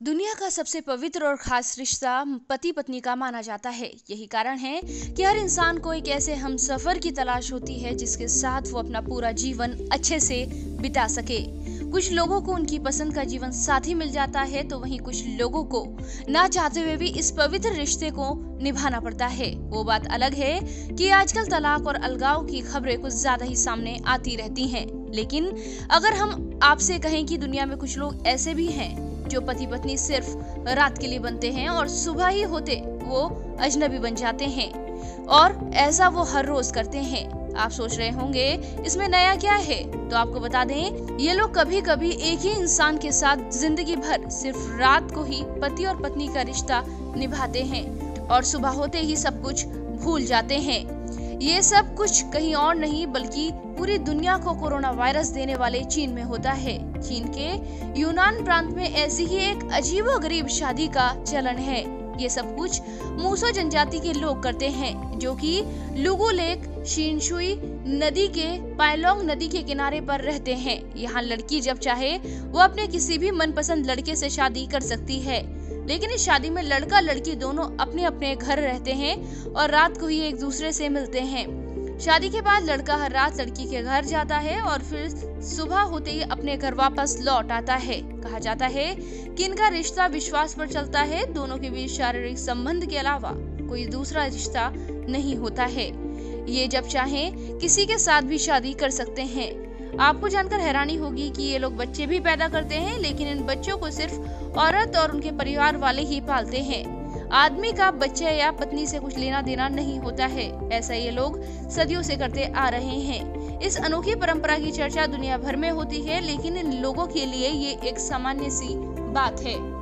दुनिया का सबसे पवित्र और खास रिश्ता पति पत्नी का माना जाता है। यही कारण है कि हर इंसान को एक ऐसे हम सफ़र की तलाश होती है जिसके साथ वो अपना पूरा जीवन अच्छे से बिता सके। कुछ लोगों को उनकी पसंद का जीवन साथी मिल जाता है तो वहीं कुछ लोगों को ना चाहते हुए भी इस पवित्र रिश्ते को निभाना पड़ता है। वो बात अलग है कि आजकल तलाक और अलगाव की खबरें कुछ ज़्यादा ही सामने आती रहती हैं। लेकिन अगर हम आपसे कहें कि दुनिया में कुछ लोग ऐसे भी हैं जो पति पत्नी सिर्फ़ रात के लिए बनते हैं और सुबह ही होते वो अजनबी बन जाते हैं। और ऐसा वो हर रोज करते हैं। आप सोच रहे होंगे, इसमें नया क्या है? तो आपको बता दें, ये लोग कभी कभी एक ही इंसान के साथ ज़िंदगी भर सिर्फ़ रात को ही पति और पत्नी का रिश्ता निभाते हैं और सुबह होते ही सब कुछ भूल जाते हैं। ये सब कुछ कहीं और नहीं, बल्कि पूरी दुनिया को कोरोना वायरस देने वाले चीन में होता है। चीन के यूनान प्रांत में ऐसी ही एक अजीबो गरीब शादी का चलन है। ये सब कुछ मूसो जनजाति के लोग करते हैं, जो कि लुगु लेक, शिनशुई नदी के पायलोंग नदी के किनारे पर रहते हैं। यहाँ लड़की जब चाहे, वो अपने किसी भी मनपसंद लड़के से शादी कर सकती है। लेकिन इस शादी में लड़का लड़की दोनों अपने अपने घर रहते हैं और रात को ही एक दूसरे से मिलते हैं। शादी के बाद लड़का हर रात लड़की के घर जाता है और फिर सुबह होते ही अपने घर वापस लौट आता है। कहा जाता है कि इनका रिश्ता विश्वास पर चलता है, दोनों के बीच शारीरिक संबंध के अलावा कोई दूसरा रिश्ता नहीं होता है। ये जब चाहे, किसी के साथ भी शादी कर सकते हैं। आपको जानकर हैरानी होगी कि ये लोग बच्चे भी पैदा करते हैं, लेकिन इन बच्चों को सिर्फ़ औरत और उनके परिवार वाले ही पालते हैं। आदमी का बच्चे या पत्नी से कुछ लेना देना नहीं होता है। ऐसा ये लोग सदियों से करते आ रहे हैं। इस अनोखी परंपरा की चर्चा दुनिया भर में होती है, लेकिन इन लोगों के लिए ये एक सामान्य सी बात है।